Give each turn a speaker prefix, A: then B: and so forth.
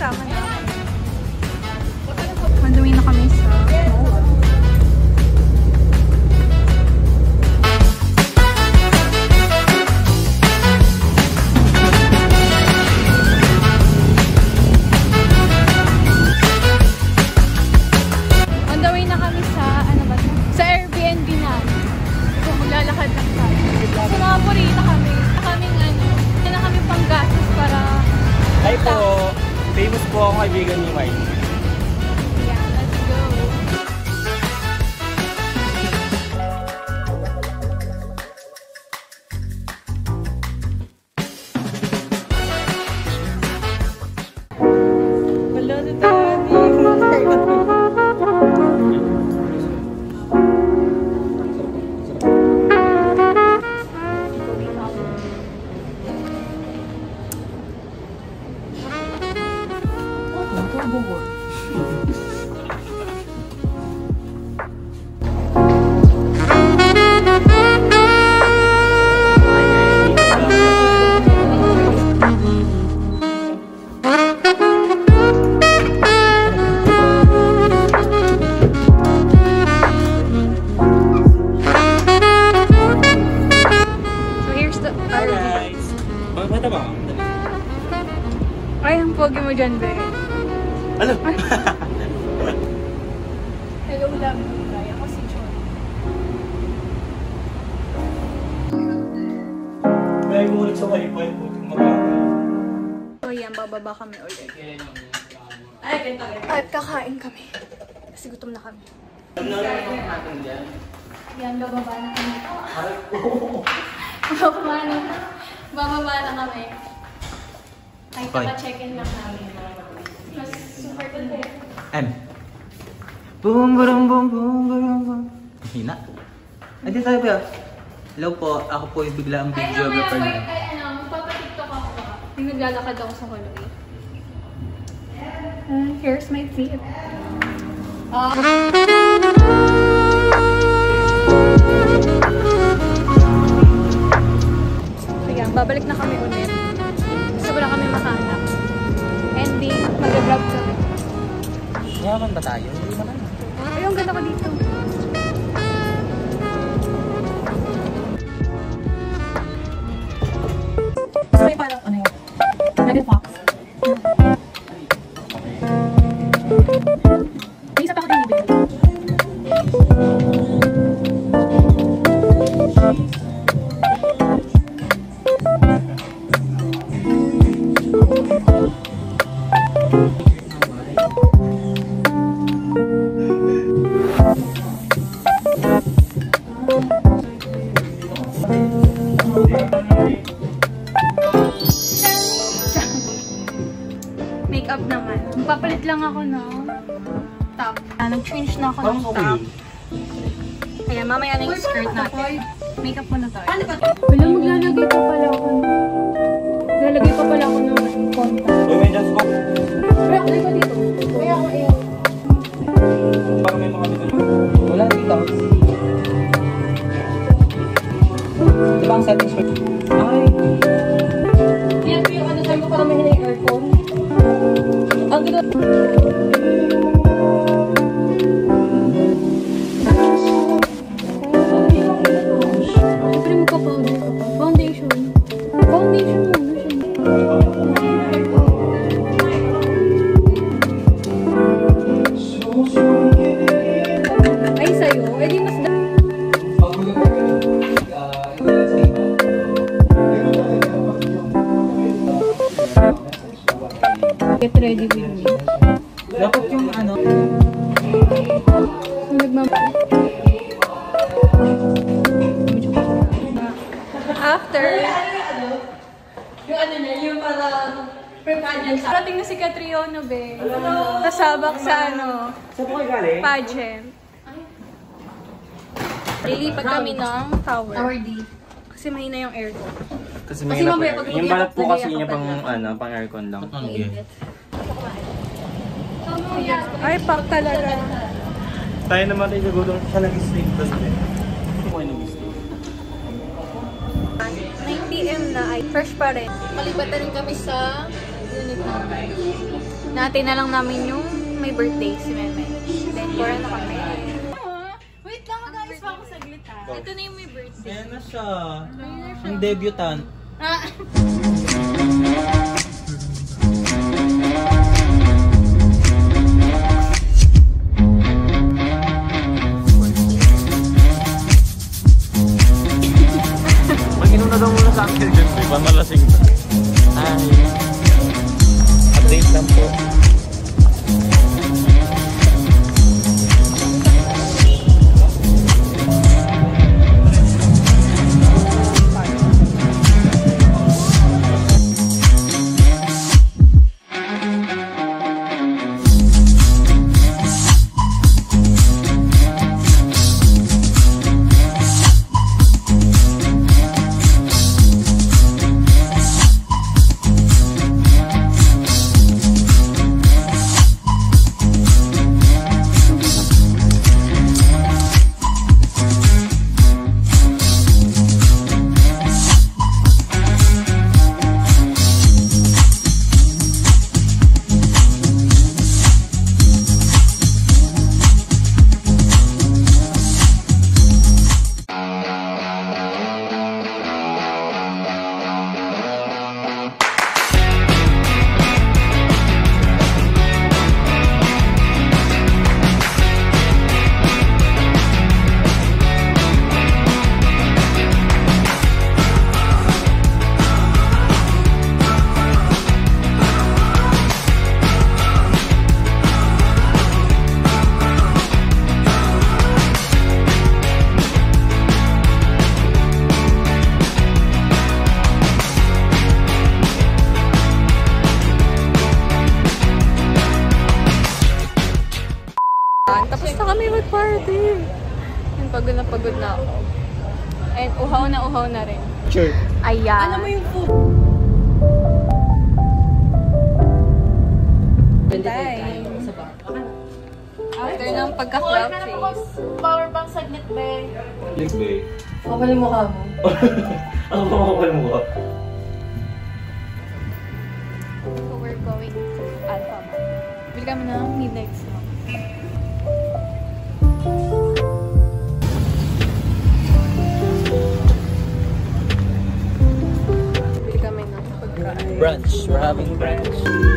A: kasama niya. Manduwi na kami sa Ay, ang pogi mo dyan, Be.
B: Ano?
A: Hello, love. Kaya ko si John.
B: May umulit sa wifi po.
A: So yan, bababa kami ulit. At kakain kami. Kasi gutom na kami. Yan, bababa na kami. bababa na. Bababa na kami. Ay,
B: Bye.
A: kaka-check-in lang namin. Mas super today.
B: M. Boom, boom, boom, boom, boom, boom. Hina. Ay, di tayo ba? Hello po, ako po yung bigla ang
A: Ay,
B: videographer
A: mamaya,
B: niya.
A: ay, ano, magpapatiktok ako ba? Yung naglalakad ako sa hallway. Uh, here's my feet. Ah. So yan, babalik na kami
B: Yaman ba tayo? Hindi naman.
A: Ay, ang ganda ko dito. Makeup naman. Magpapalit lang ako ng top. Ah, nag-change na ako ng top. Kaya mamaya na yung skirt natin. Makeup muna tayo.
C: Ano ba?
A: Wala, maglalagay pa pala ako. Lalagay pa pala ako ng contact.
B: Uy, may just ko.
C: Pero
A: ready with me.
B: Dapat yung ano.
A: After,
C: Yung ano niya, yung parang prepared yan sa...
A: parating na si Catriona, be. Nasabak sa ano,
B: Saan po kayo galing?
A: pageant. Lilipat kami ng tower.
C: Tower D.
A: Kasi mahina yung aircon.
B: Kasi
C: Kasi
B: may na
C: mamaya
B: po. Yung balat po kasi niya pang
C: pa
B: ano, pang aircon lang.
A: Ay, pak talaga.
B: Tayo naman ay siguro siya nag-sleep doon din. Hindi ko ay nag-sleep.
A: 9 p.m. na ay fresh pa rin. Malibatan rin kami sa unit namin. Natin na lang namin yung may birthday si Meme. Then, kura na kami.
C: Wait lang, pa ako saglit ha.
A: Ito na yung may birthday.
B: Ayan na siya.
A: Ayun na siya.
B: Ang debutant.
A: Ah. Tapos na kami mag-party. Yan, pagod na pagod na ako. And uhaw na uhaw na rin.
B: Sure.
A: Ayan.
C: Alam mo yung food.
A: After ng pagka-cloud chase.
C: Power bank saglit, be.
B: Libre.
C: Kapal yung mukha mo.
B: Ako makakapal mo ka.
A: So we're going to Alpha. Bili kami ng midnight snack.
B: Brunch. We're having brunch.